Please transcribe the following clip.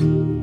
you.